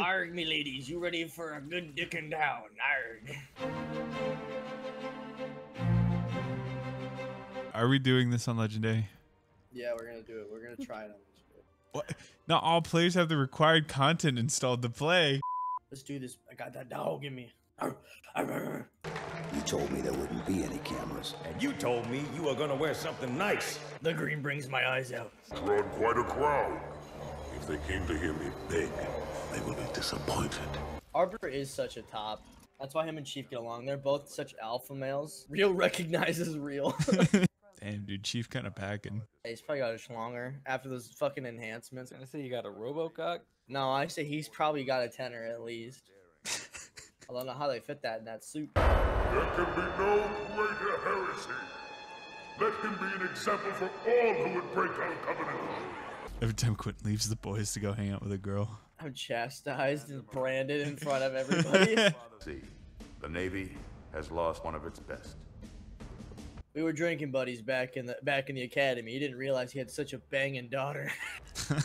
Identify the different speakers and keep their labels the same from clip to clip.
Speaker 1: Arg, me ladies, you ready for a good dicking down? Arg.
Speaker 2: Are we doing this on Legendary?
Speaker 1: Yeah, we're gonna do it. We're gonna try it on this bit.
Speaker 2: What? Not all players have the required content installed to play.
Speaker 1: Let's do this. I got that dog in me. Arr, arr, arr.
Speaker 3: You told me there wouldn't be any cameras.
Speaker 4: And you told me you were gonna wear something nice.
Speaker 1: The green brings my eyes out.
Speaker 5: drawn quite a crowd. If they came to hear me beg, they will be disappointed.
Speaker 1: Arbor is such a top. That's why him and Chief get along. They're both such alpha males. Real recognizes real.
Speaker 2: Damn, dude, Chief kind of packing.
Speaker 1: he's probably got a schlonger after those fucking enhancements.
Speaker 6: I say you got a RoboCock.
Speaker 1: No, I say he's probably got a tenor at least. I don't know how they fit that in that suit.
Speaker 5: There can be no greater heresy. Let him be an example for all who would break our covenant.
Speaker 2: Every time Quentin leaves the boys to go hang out with a girl.
Speaker 1: I'm chastised and branded in front of everybody.
Speaker 7: See, the Navy has lost one of its best.
Speaker 1: we were drinking buddies back in the back in the academy. He didn't realize he had such a banging daughter.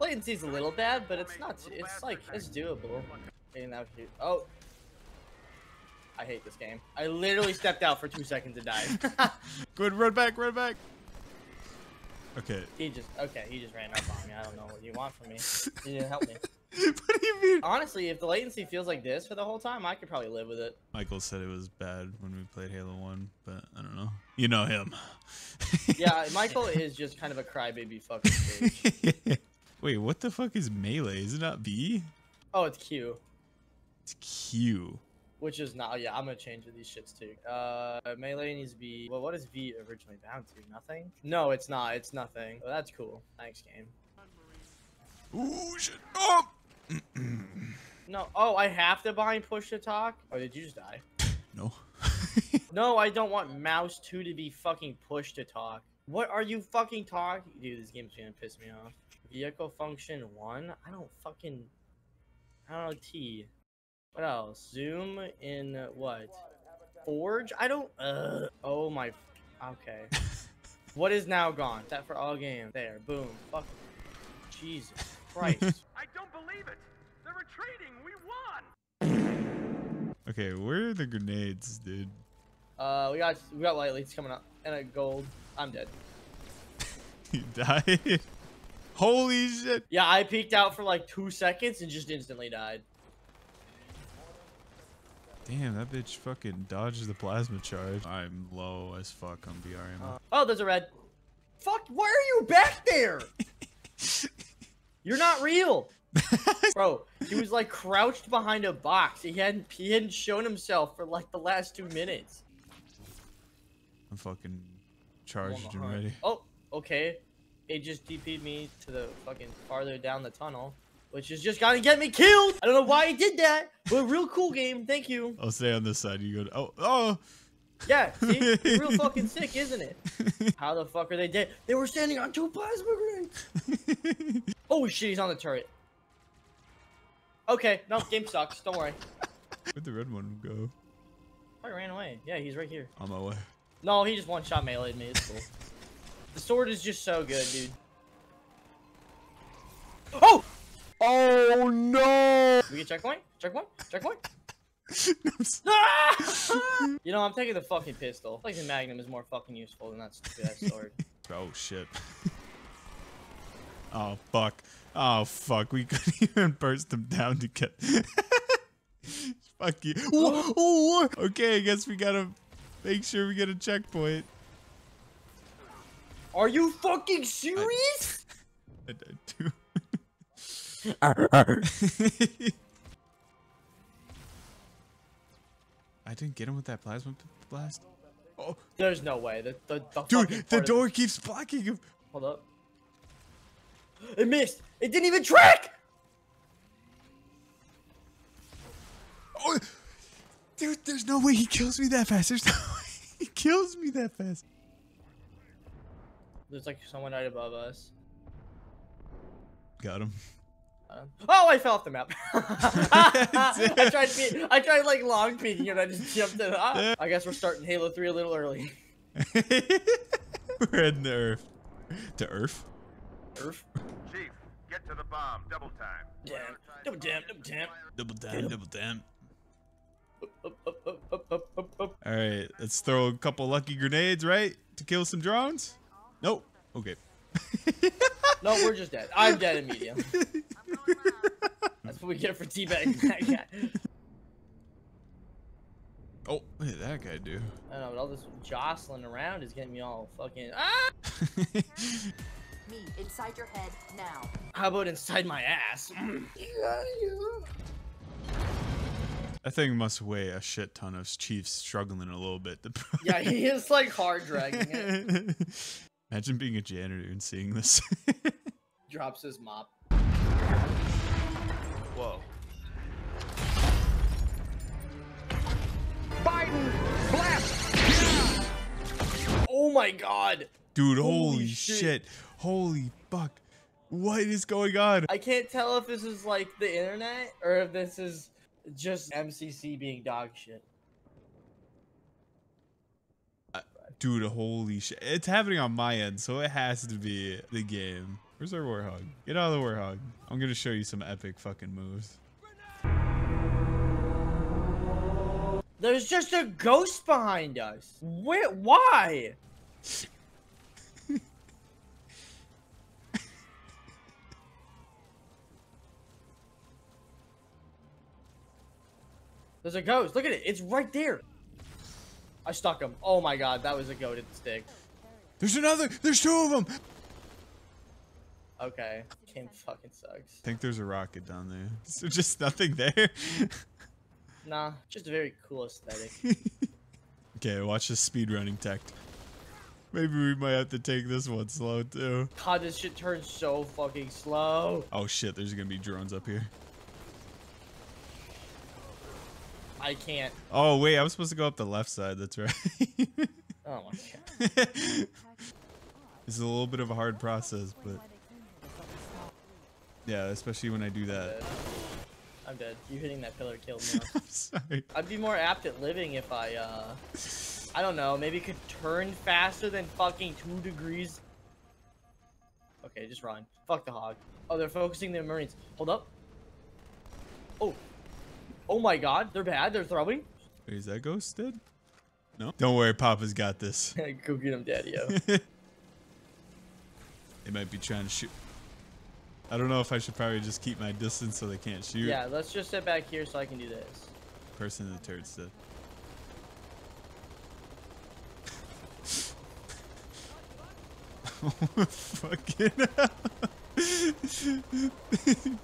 Speaker 1: Latency's a little bad, but it's not. It's like it's doable. And now he- Oh, I hate this game. I literally stepped out for two seconds and died.
Speaker 2: Good, run back, run back. Okay.
Speaker 1: he just okay. He just ran up on me. I don't know what you want from me. You didn't help me.
Speaker 2: what do you mean?
Speaker 1: Honestly, if the latency feels like this for the whole time, I could probably live with it.
Speaker 2: Michael said it was bad when we played Halo 1, but I don't know. You know him.
Speaker 1: Yeah, Michael is just kind of a crybaby fucking bitch.
Speaker 2: Wait, what the fuck is melee? Is it not B?
Speaker 1: Oh, it's Q,
Speaker 2: It's Q.
Speaker 1: which is not. Yeah, I'm gonna change these shits too. Uh, melee needs to be. Well, what is V originally bound to? Nothing. No, it's not. It's nothing. Oh, that's cool. Thanks, game.
Speaker 2: Ooh, shit. Oh!
Speaker 1: No. Oh, I have to bind push to talk. Or did you just die?
Speaker 2: No.
Speaker 1: No, I don't want mouse two to be fucking push to talk. What are you fucking talking? Dude, this game's gonna piss me off. Vehicle function one. I don't fucking. I don't know T. What else? Zoom in uh, what? Forge? I don't. Uh. Oh my. Okay. what is now gone? That for all games. There. Boom. Fuck. Jesus Christ.
Speaker 4: I don't believe it. They're retreating. We won.
Speaker 2: Okay, where are the grenades, dude?
Speaker 1: uh, we got we got light leaks coming up and a gold. I'm dead.
Speaker 2: You died? Holy shit.
Speaker 1: Yeah, I peeked out for like two seconds and just instantly died.
Speaker 2: Damn, that bitch fucking dodges the plasma charge. I'm low as fuck on BR ammo.
Speaker 1: Uh, oh, there's a red. Fuck, why are you back there? You're not real. Bro, he was like crouched behind a box. He hadn't he hadn't shown himself for like the last two minutes.
Speaker 2: I'm fucking charged and ready.
Speaker 1: Oh, okay. It just DP'd me to the fucking farther down the tunnel, which is just gonna get me killed. I don't know why he did that, but real cool game. Thank you.
Speaker 2: I'll stay on this side. You go. To, oh, oh.
Speaker 1: Yeah, see? real fucking sick, isn't it? How the fuck are they dead? They were standing on two plasma grenades. oh shit, he's on the turret. Okay, no, game sucks. Don't worry.
Speaker 2: Where'd the red one go?
Speaker 1: I ran away. Yeah, he's right here.
Speaker 2: On my way.
Speaker 1: No, he just one shot meleeed me. It's cool. the sword is just so good, dude. Oh!
Speaker 6: Oh no!
Speaker 1: We get checkpoint? Checkpoint? Checkpoint? You know, I'm taking the fucking pistol. Like the Magnum is more fucking useful than that stupid ass sword.
Speaker 2: Oh shit. oh fuck. Oh fuck. We couldn't even burst them down to get. fuck you. Whoa, oh, whoa. Okay, I guess we gotta make sure we get a checkpoint.
Speaker 1: Are you fucking serious?
Speaker 2: I died too. I didn't get him with that plasma blast. Oh,
Speaker 1: There's no way. The, the, the
Speaker 2: dude, the door keeps blocking him.
Speaker 1: Hold up. It missed. It didn't even track.
Speaker 2: Oh, dude, there's no way he kills me that fast. There's no way he kills me that fast.
Speaker 1: There's like someone right above us.
Speaker 2: Got him.
Speaker 1: Uh, oh, I fell off the map. I tried. Pe- I tried like long peeking and I just jumped in. Ah, I guess we're starting Halo 3 a little early.
Speaker 2: We're heading to Earth. To Earth.
Speaker 1: Earth.
Speaker 5: Chief, get to the bomb. Double time.
Speaker 1: Damn. Double damn. Double damn.
Speaker 2: Double down, double
Speaker 1: up.
Speaker 2: All right, let's throw a couple lucky grenades, right, to kill some drones. Nope. Okay.
Speaker 1: No, we're just dead. I'm dead immediately. That's what we get for teabagging that guy.
Speaker 2: Oh, what did that guy do?
Speaker 1: I don't know, but all this jostling around is getting me all fucking. Ah!
Speaker 8: Me inside your head now.
Speaker 1: How about inside my ass?
Speaker 2: that thing must weigh a shit ton of Chiefs struggling a little bit.
Speaker 1: yeah, he is like hard dragging it.
Speaker 2: Imagine being a janitor and seeing this.
Speaker 1: Drops his mop.
Speaker 6: Whoa.
Speaker 1: Oh my god!
Speaker 2: Dude,
Speaker 1: Holy
Speaker 2: holy,
Speaker 1: shit.
Speaker 2: shit. Holy fuck. What is going on?
Speaker 1: I can't tell if this is like the internet or if this is just MCC being dog shit.
Speaker 2: Uh, dude, holy shit. It's happening on my end, so it has to be the game. Where's our Warthog? Get out of the Warthog. I'm gonna show you some epic fucking moves.
Speaker 1: There's just a ghost behind us. Where? Why? There's a ghost. Look at it. It's right there. I stuck him. Oh my god, that was a goaded stick.
Speaker 2: There's another! There's two of them!
Speaker 1: Okay. Game fucking sucks.
Speaker 2: I think there's a rocket down there. Is there just nothing there?
Speaker 1: Nah, just a very cool aesthetic.
Speaker 2: okay, watch the speedrunning tech. Maybe we might have to take this one slow too.
Speaker 1: God, this shit turns so fucking slow.
Speaker 2: Oh shit, there's gonna be drones up here.
Speaker 1: I can't.
Speaker 2: Oh wait, I was supposed to go up the left side, that's right.
Speaker 1: Oh my god.
Speaker 2: it's a little bit of a hard process, but yeah, especially when I do that.
Speaker 1: I'm dead. You hitting that pillar killed me.
Speaker 2: I'm sorry.
Speaker 1: I'd be more apt at living if I, uh, I don't know, maybe could turn faster than fucking two degrees. Okay, just run. Fuck the hog. Oh, they're focusing their marines. Hold up. Oh. Oh my god, they're bad. They're throwing.
Speaker 2: Wait, is that ghost dead? No. Don't worry, Papa's got this.
Speaker 1: Go get him, daddy-o.
Speaker 2: They might be trying to shoot. I don't know if I should probably just keep my distance so they can't shoot.
Speaker 1: yeah, let's just sit back here so I can do this.
Speaker 2: Person in the turret's dead. Fucking.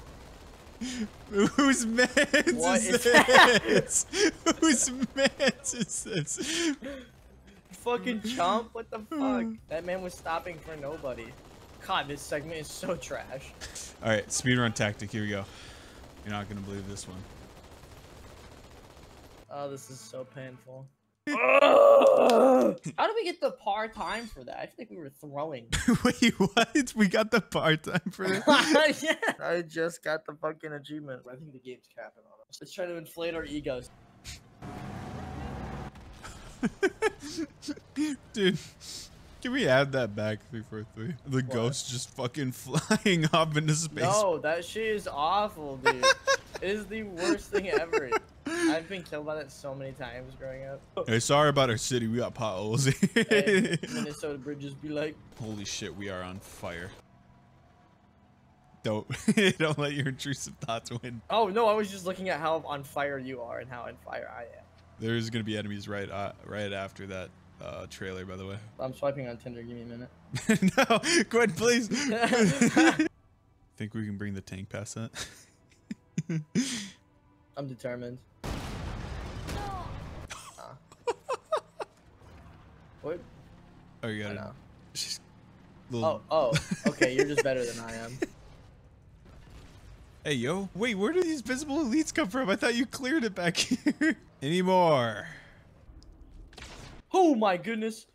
Speaker 2: Whose mans
Speaker 1: What
Speaker 2: is,
Speaker 1: is
Speaker 2: this? Whose mans is this?
Speaker 1: Fucking chump, what the fuck? That man was stopping for nobody. God, this segment is so trash.
Speaker 2: Alright, speedrun tactic, here we go. You're not gonna believe this one.
Speaker 1: Oh, this is so painful. How did we get the par time for that? I feel like we were throwing.
Speaker 2: Wait, what? We got the part time for that?
Speaker 1: yeah. I just got the fucking achievement. I think the game's capping on us. Let's try to inflate our egos.
Speaker 2: Dude, can we add that back 343? The ghost just fucking flying off into space.
Speaker 1: No, that shit is awful, dude. it is the worst thing ever. I've been killed by that so many times growing up.
Speaker 2: Hey, sorry about our city. We got potholes.
Speaker 1: Hey, Minnesota bridges be like,
Speaker 2: Holy shit, we are on fire. Don't don't let your intrusive thoughts win.
Speaker 1: oh no, I was just looking at how on fire you are and how on fire I am.
Speaker 2: There's gonna be enemies right uh, right after that uh, trailer, by the way.
Speaker 1: I'm swiping on Tinder. Give me a minute.
Speaker 2: no, Gwen, please. Think we can bring the tank past that?
Speaker 1: I'm determined. What?
Speaker 2: Oh, you got it.
Speaker 1: Oh, oh, okay, you're just better than I am.
Speaker 2: Hey, yo. Wait, where do these visible elites come from? I thought you cleared it back here. Any more?
Speaker 1: Oh my goodness.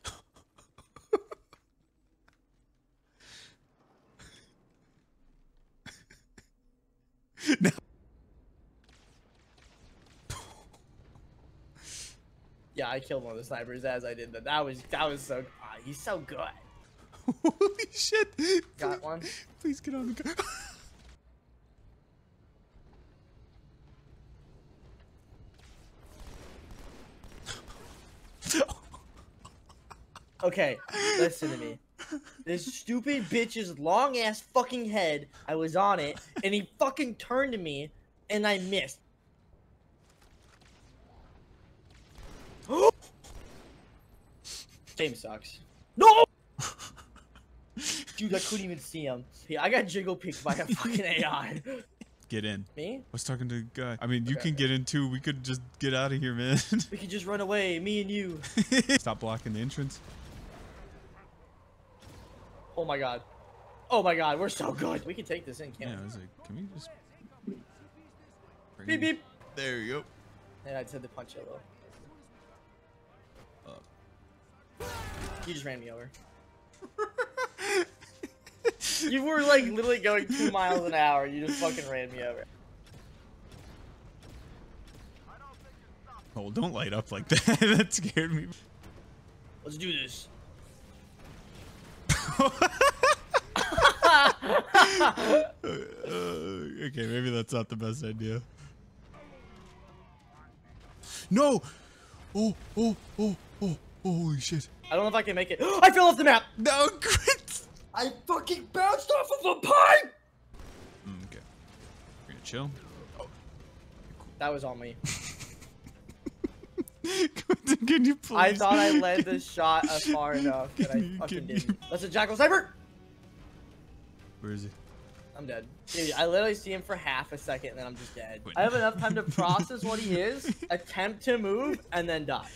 Speaker 2: No.
Speaker 1: Yeah, I killed one of the snipers as I did that. That was that was so. ah, he's so good.
Speaker 2: Holy shit!
Speaker 1: Got one.
Speaker 2: Please get on the
Speaker 1: Okay, listen to me. This stupid bitch's long ass fucking head. I was on it, and he fucking turned to me, and I missed. Game sucks. No. Dude, I couldn't even see him. Yeah, I got jiggle picked by a fucking AI.
Speaker 2: Get in.
Speaker 1: Me?
Speaker 2: I was talking to a guy. I mean, you
Speaker 1: Okay.
Speaker 2: can get in too. We could just get out of here, man.
Speaker 1: We could just run away, me and you.
Speaker 2: Stop blocking the entrance.
Speaker 1: Oh my god. Oh my god, we're so good. We can take this in, can't
Speaker 2: I was like, can we just?
Speaker 1: Beep beep.
Speaker 2: There you go.
Speaker 1: And I said to punch yellow.
Speaker 2: Up.
Speaker 1: You just ran me over. you were like literally going two miles an hour. You just fucking ran me over.
Speaker 2: Oh, don't light up like that. that scared me.
Speaker 1: Let's do this.
Speaker 2: Uh, okay, maybe that's not the best idea. No! Oh, oh, oh, oh, holy shit.
Speaker 1: I don't know if I can make it. I fell off the map.
Speaker 2: No, quit!
Speaker 1: I fucking bounced off of a pipe.
Speaker 2: Mm, okay. We're gonna chill.
Speaker 1: That was on me.
Speaker 2: Quentin, Can you please?
Speaker 1: I thought I led the shot far enough, but I fucking
Speaker 2: can you-
Speaker 1: didn't. That's a jackal sniper.
Speaker 2: Where is he?
Speaker 1: I'm dead. Dude, I literally see him for half a second, and then I'm just dead. I have enough time to process what he is, attempt to move, and then die.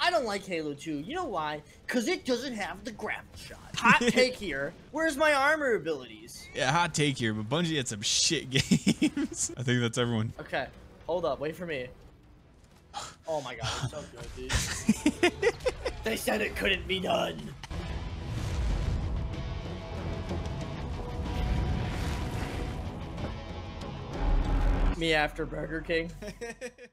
Speaker 1: I don't like Halo 2. You know why? Because it doesn't have the grapple shot. Hot take here. Where's my armor abilities?
Speaker 2: Yeah, hot take here, but Bungie had some shit games. I think that's everyone.
Speaker 1: Okay, hold up. Wait for me. Oh my god, it's so good, dude. they said it couldn't be done. Me after Burger King.